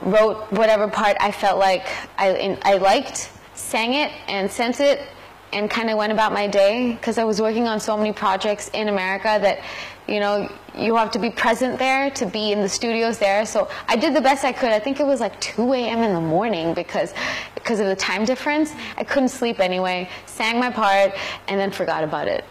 wrote whatever part I felt like I, I liked, sang it, and sent it, and kind of went about my day because I was working on so many projects in America that, you know, you have to be present there to be in the studios there. So I did the best I could. I think it was like 2 a.m. in the morning because because of the time difference. I couldn't sleep anyway. Sang my part and then forgot about it.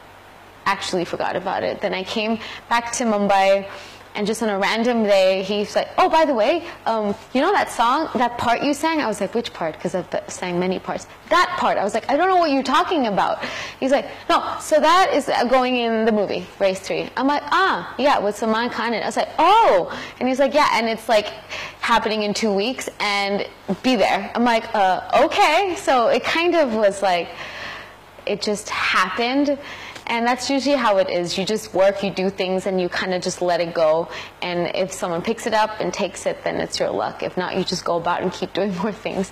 Actually forgot about it. Then I came back to Mumbai and just on a random day, he's like, oh, by the way, um, you know that song, that part you sang? I was like, which part? Because I've sang many parts. That part. I was like, I don't know what you're talking about. He's like, no, so that is going in the movie, Race 3. I'm like, ah, yeah, with Salman Khan. And I was like, oh. And he's like, yeah, and it's like happening in two weeks, and be there. I'm like, uh, okay. So it kind of was like, it just happened. And that's usually how it is. You just work, you do things, and you kind of just let it go. And if someone picks it up and takes it, then it's your luck. If not, you just go about and keep doing more things.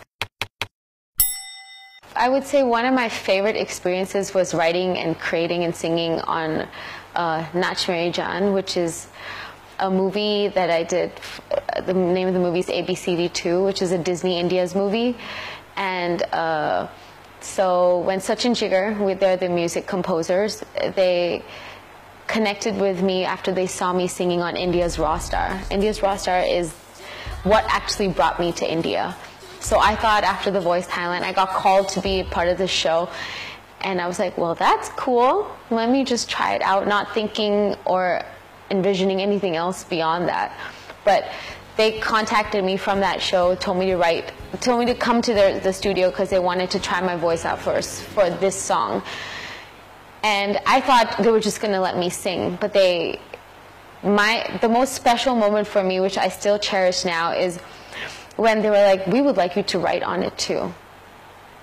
I would say one of my favorite experiences was writing and creating and singing on uh, Nach Mere Jaan, which is a movie that I did. The name of the movie is ABCD2, which is a Disney India's movie. And uh, so when Sachin Jigar, they're the music composers, they connected with me after they saw me singing on India's Raw Star. India's Raw Star is what actually brought me to India. So I thought after The Voice Thailand, I got called to be part of this show. And I was like, well, that's cool. Let me just try it out, not thinking or envisioning anything else beyond that. But they contacted me from that show, told me to write, told me to come to the, the studio because they wanted to try my voice out first for this song. And I thought they were just going to let me sing, but they, my, the most special moment for me, which I still cherish now, is when they were like, we would like you to write on it too.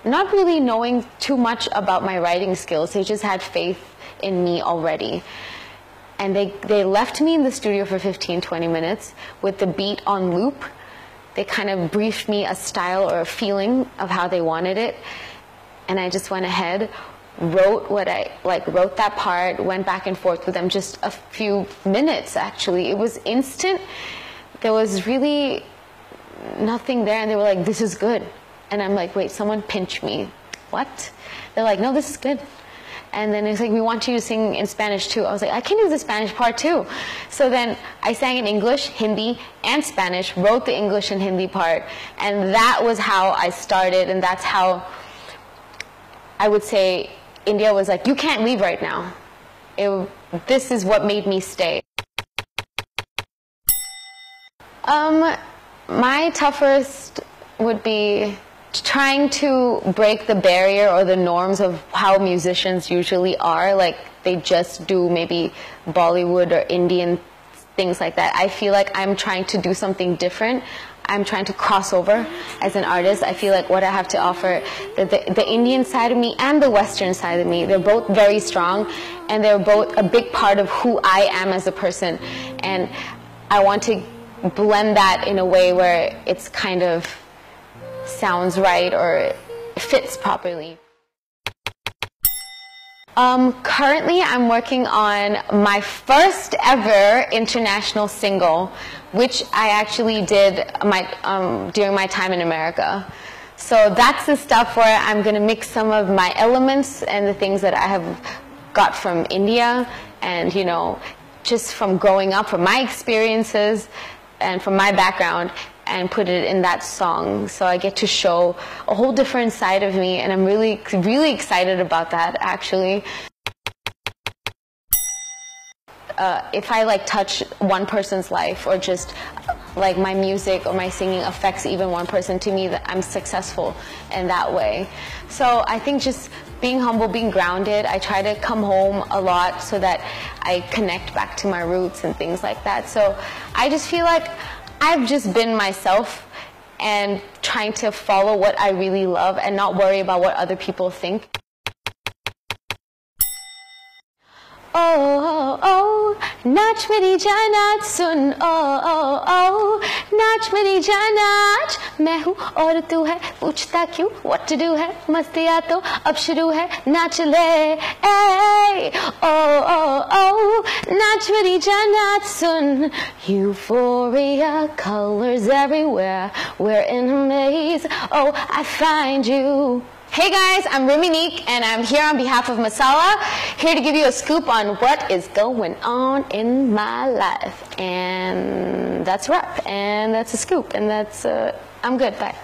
Not really knowing too much about my writing skills, they just had faith in me already and they, they left me in the studio for 15, 20 minutes with the beat on loop. They kind of briefed me a style or a feeling of how they wanted it. And I just went ahead, wrote what I, like, wrote that part, went back and forth with them just a few minutes, actually. It was instant. There was really nothing there. And they were like, this is good. And I'm like, wait, someone pinch me. What? They're like, no, this is good. And then it's like, we want you to sing in Spanish too. I was like, I can do the Spanish part too. So then I sang in English, Hindi, and Spanish, wrote the English and Hindi part. And that was how I started, and that's how I would say India was like, you can't leave right now. It, this is what made me stay. Um, my toughest would be trying to break the barrier or the norms of how musicians usually are. Like they just do maybe Bollywood or Indian things like that. I feel like I'm trying to do something different. I'm trying to cross over as an artist. I feel like what I have to offer, the, the, the, Indian side of me and the Western side of me, they're both very strong and they're both a big part of who I am as a person. And I want to blend that in a way where it's kind of sounds right or fits properly. Um, currently, I'm working on my first ever international single, which I actually did my, um, during my time in America. So that's the stuff where I'm going to mix some of my elements and the things that I have got from India and, you know, just from growing up, from my experiences and from my background, and put it in that song. So I get to show a whole different side of me, and I'm really, really excited about that actually. Uh, if I like touch one person's life or just like my music or my singing affects even one person to me that I'm successful in that way. So I think just being humble, being grounded, I try to come home a lot so that I connect back to my roots and things like that. So I just feel like I've just been myself and trying to follow what I really love and not worry about what other people think. ओ ओ नाच मेरी जान नाच सुन ओ ओ ओ नाच मेरी जान नाच मैं हूँ और तू है पूछता क्यों व्हाट टू डू है मस्तिया तो अब शुरू है नाच ले ए ओ ओ ओ नाच मेरी जान नाच सुन euphoria colors everywhere we're in a maze oh I find you Hey guys, I'm Rimi Nique and I'm here on behalf of Masala, here to give you a scoop on what is going on in my life. And that's a wrap, and that's a scoop, and that's, uh, I'm good, bye.